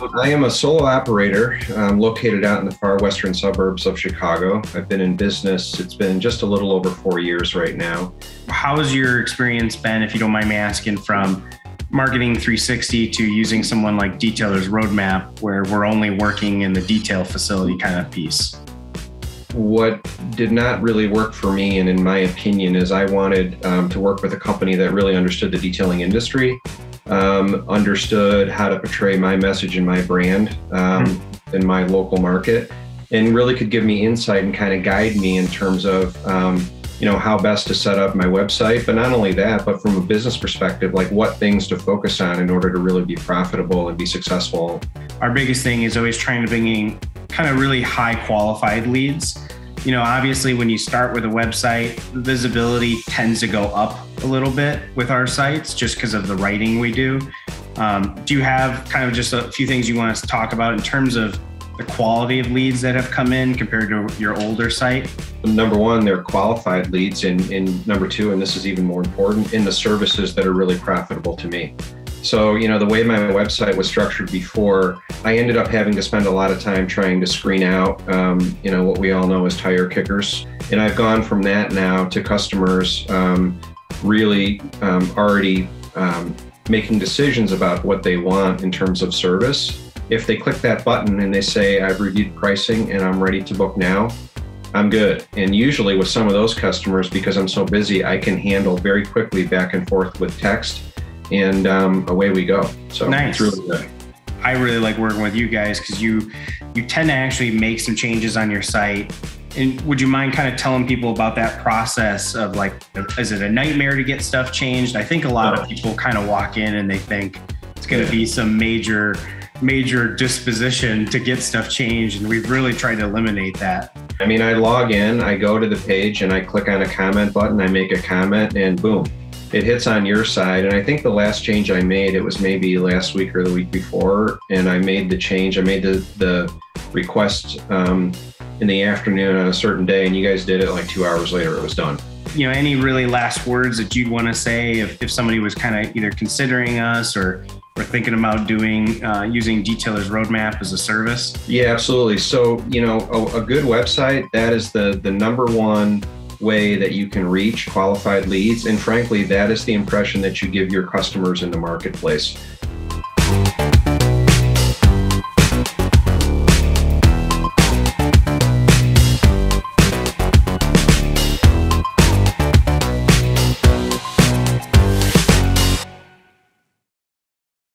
I am a solo operator um, located out in the far western suburbs of Chicago. I've been in business, it's been just a little over four years right now. How has your experience been, if you don't mind me asking, from marketing 360 to using someone like Detailer's Roadmap, where we're only working in the detail facility kind of piece? What did not really work for me, and in my opinion, is I wanted um, to work with a company that really understood the detailing industry um, understood how to portray my message and my brand um, mm-hmm. in my local market, and really could give me insight and kind of guide me in terms of um, you know how best to set up my website. But not only that, but from a business perspective, like what things to focus on in order to really be profitable and be successful. Our biggest thing is always trying to bring in kind of really high qualified leads you know, obviously when you start with a website, visibility tends to go up a little bit with our sites just because of the writing we do. Um, do you have kind of just a few things you want us to talk about in terms of the quality of leads that have come in compared to your older site? Number one, they're qualified leads. And, and number two, and this is even more important, in the services that are really profitable to me. So, you know, the way my website was structured before, I ended up having to spend a lot of time trying to screen out, um, you know, what we all know as tire kickers. And I've gone from that now to customers um, really um, already um, making decisions about what they want in terms of service. If they click that button and they say, I've reviewed pricing and I'm ready to book now, I'm good. And usually with some of those customers, because I'm so busy, I can handle very quickly back and forth with text and um, away we go. So nice. it's really good. I really like working with you guys because you you tend to actually make some changes on your site. And would you mind kind of telling people about that process of like, is it a nightmare to get stuff changed? I think a lot of people kind of walk in and they think it's going to be some major major disposition to get stuff changed and we've really tried to eliminate that i mean i log in i go to the page and i click on a comment button i make a comment and boom it hits on your side. And I think the last change I made, it was maybe last week or the week before, and I made the change. I made the the request um, in the afternoon on a certain day, and you guys did it like two hours later. It was done. You know, any really last words that you'd want to say if, if somebody was kind of either considering us or or thinking about doing uh, using Detailer's Roadmap as a service? Yeah, absolutely. So you know, a, a good website that is the the number one way that you can reach qualified leads. And frankly, that is the impression that you give your customers in the marketplace.